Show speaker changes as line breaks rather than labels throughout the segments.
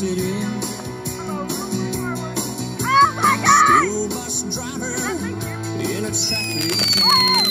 city.
Oh my god!
School bus driver in a traffic jam.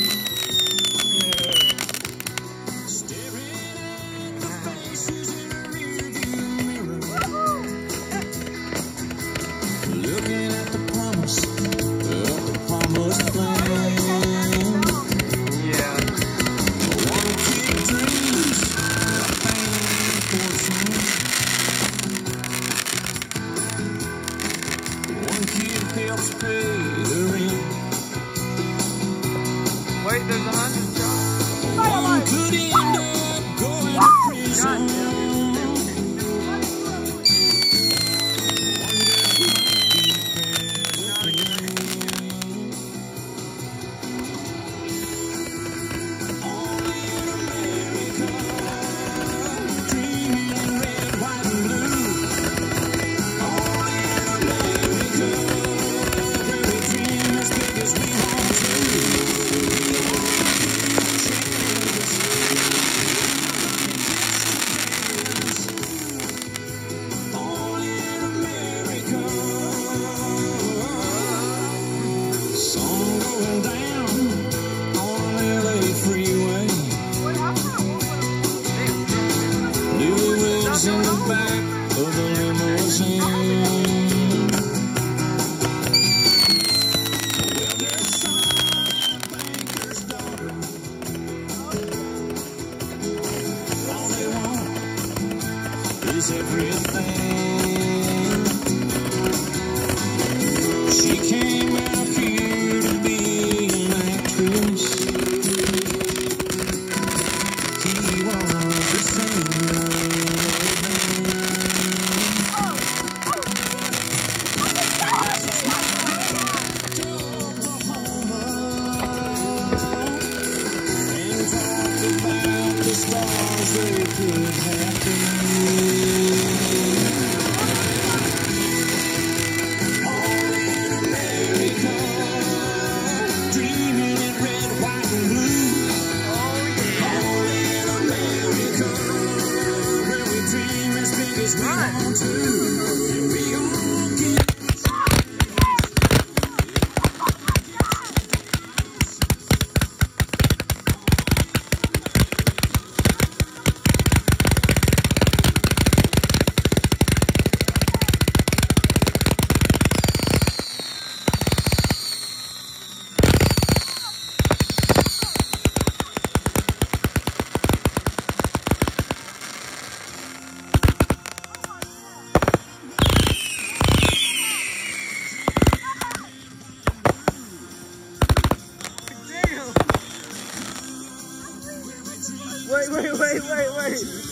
Wait.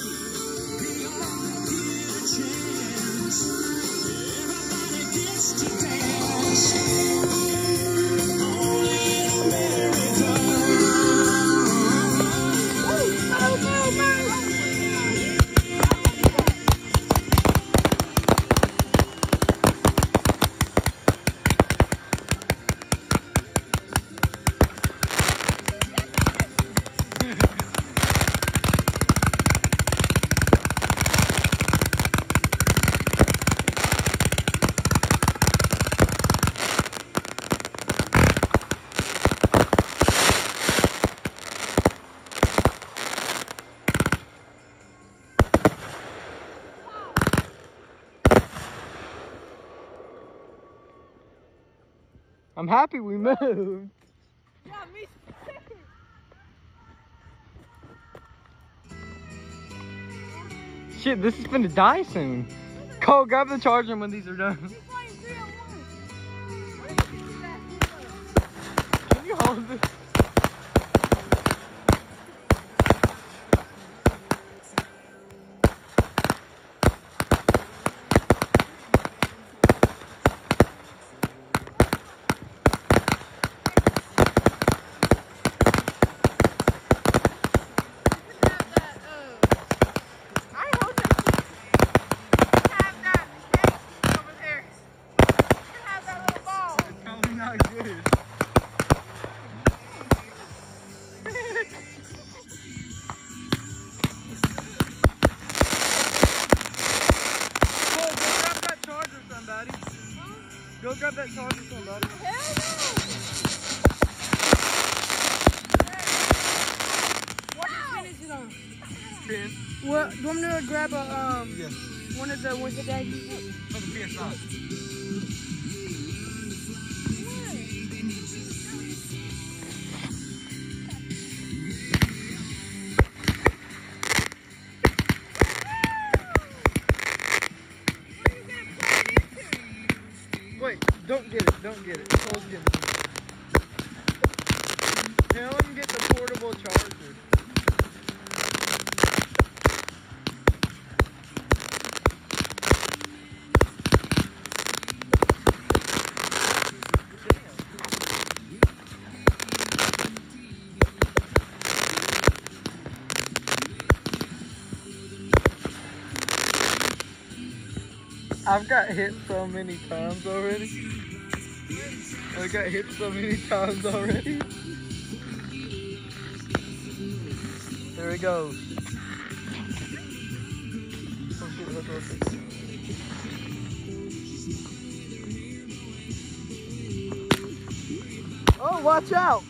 I'm happy we moved.
Yeah, me too.
Shit, this is gonna die soon. Cole, grab the charger when these are done. Can you hold this? Grab that charger,
no! What pin is it on?
Pin.
What? Do you want me to grab a um
Yes.
one of the ones that Dad?
For the PS5. Get it. Cole's getting it. Tell him get the portable charger. I've got hit so many times already. I got hit so many times already. There he goes. Oh. Oh, watch out!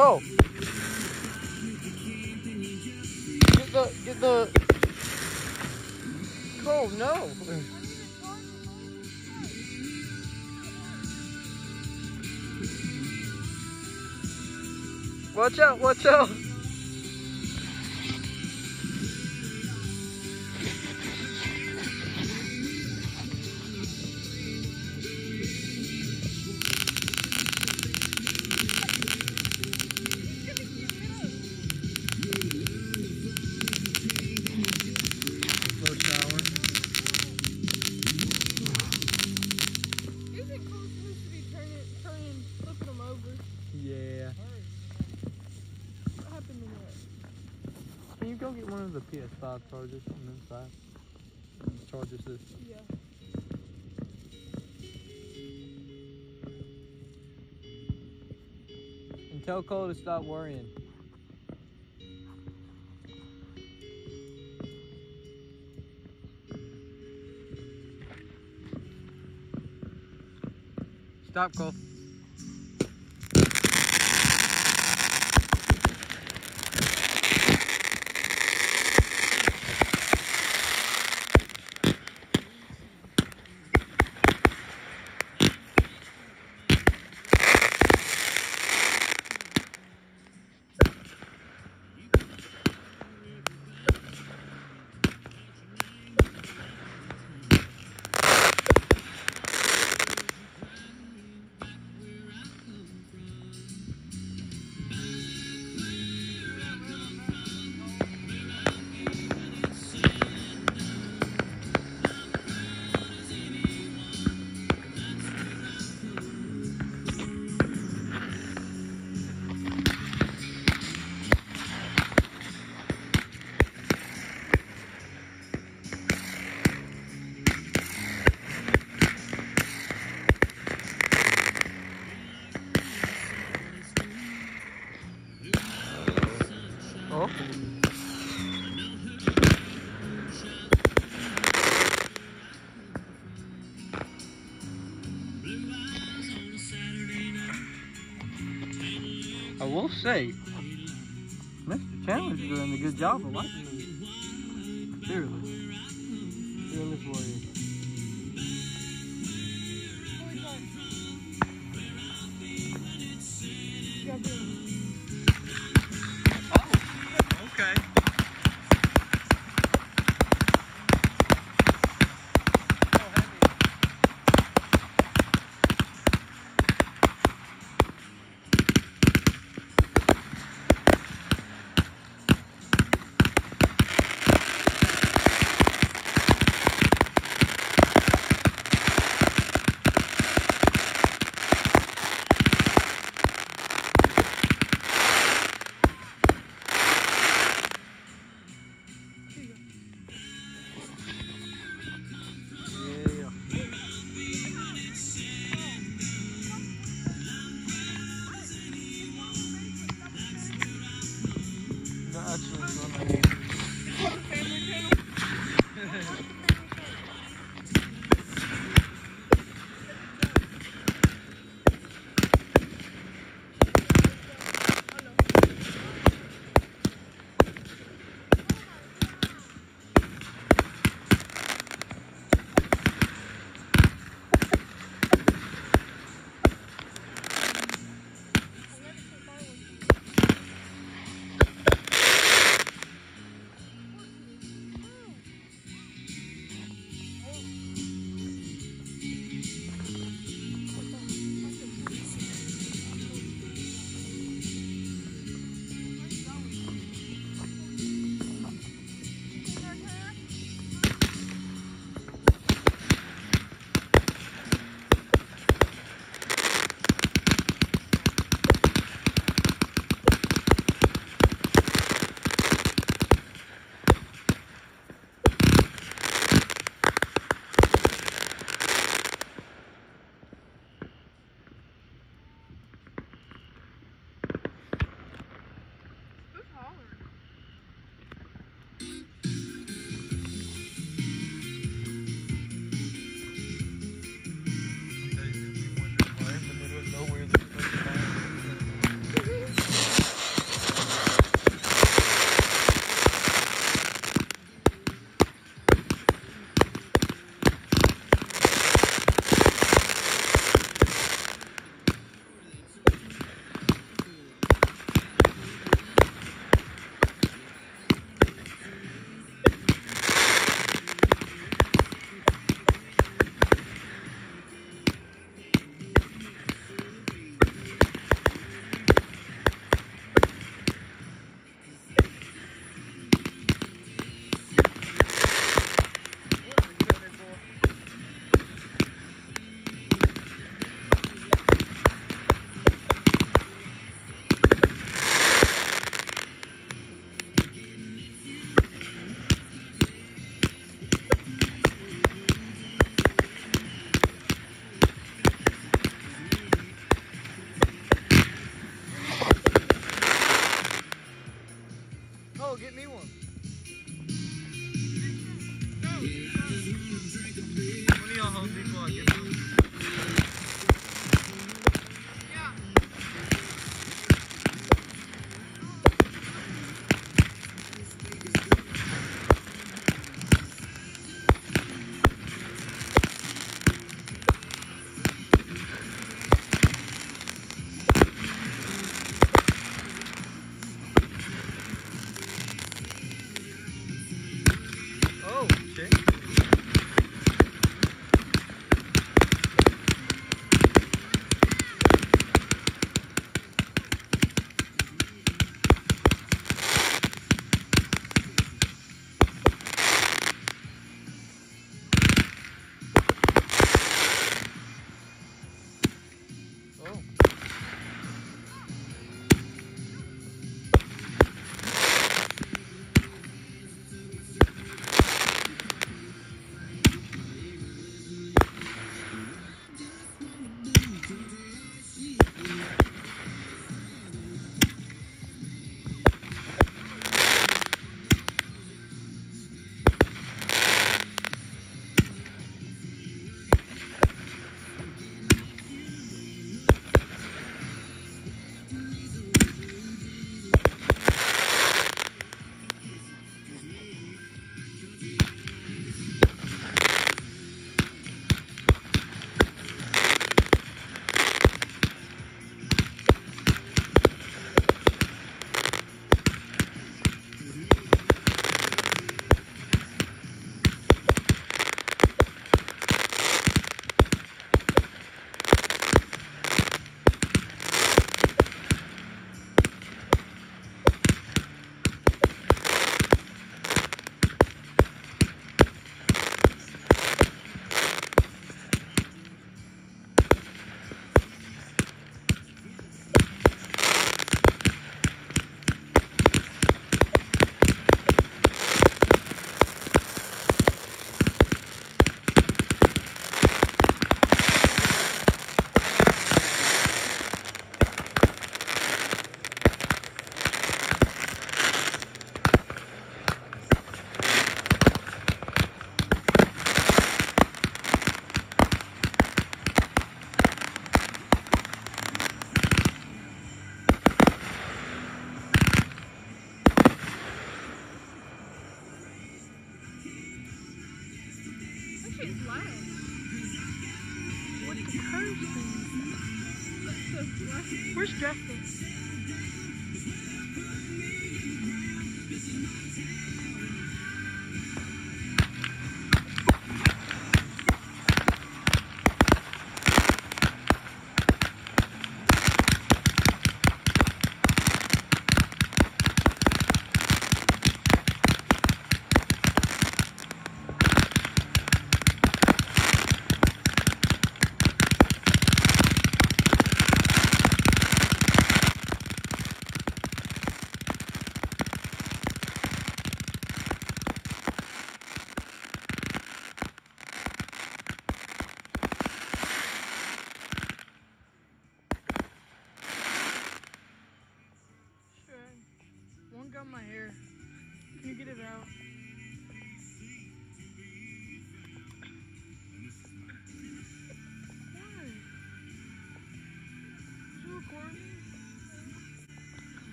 Cole. Get the get the Cole, no. Watch out, watch out. PS5 chargers on the inside? Charger system.
Yeah.
And tell Cole to stop worrying. Stop, Cole. Say, Mr. Chandler's doing a good job of lighting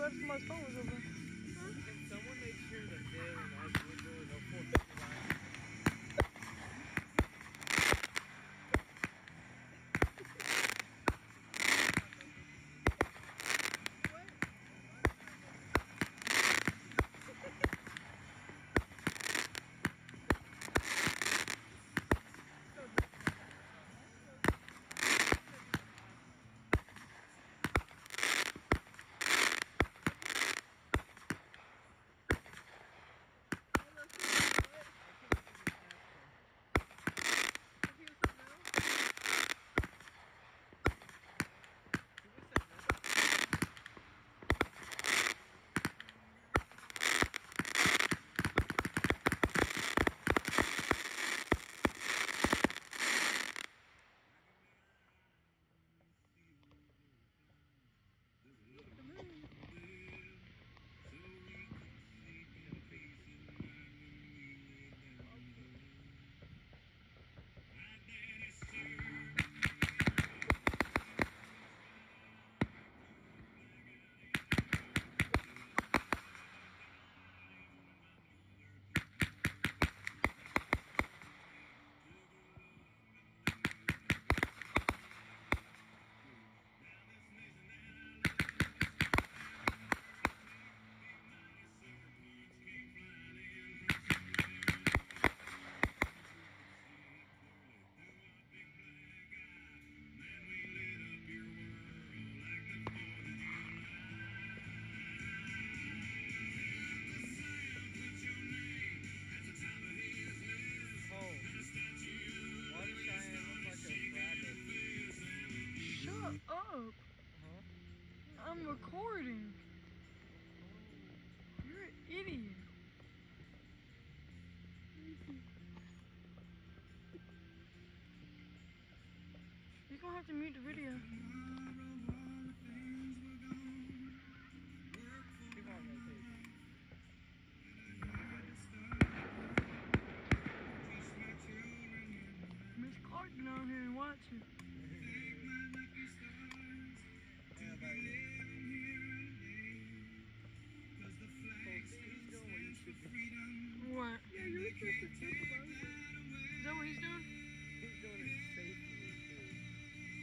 Well, that's my recording.
Just a supervisor. Is that what he's doing?
He's doing it safely,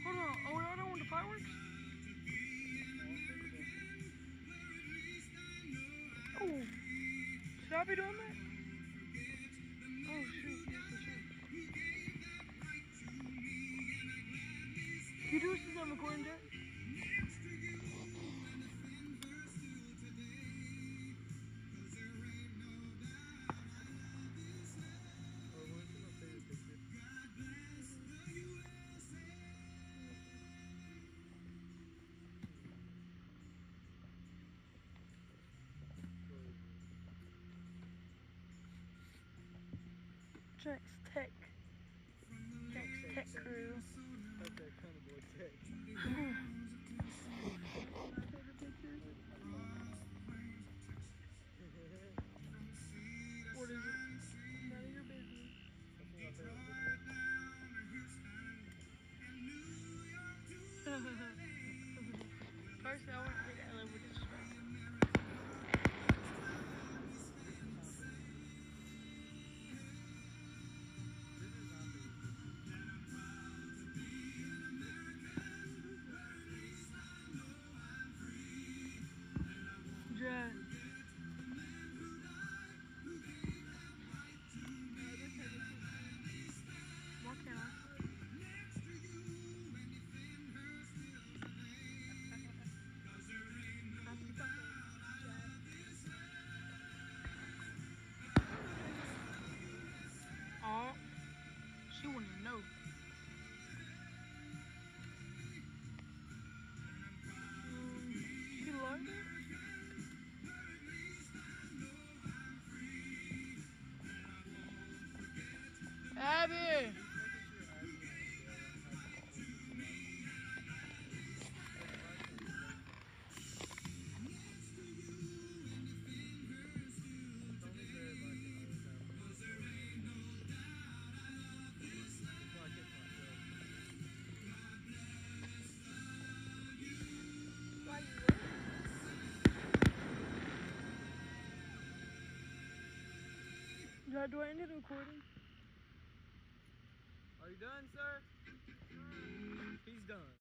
Hold on. Oh, I don't want the fireworks? Oh. Should I be doing that? Jack's Tech. Jack's Tech Crew.
That's that kind of boy tech.
What is it? None of your business.
That's my favorite.
Personally, I want to Do I, do I end the recording?
Are you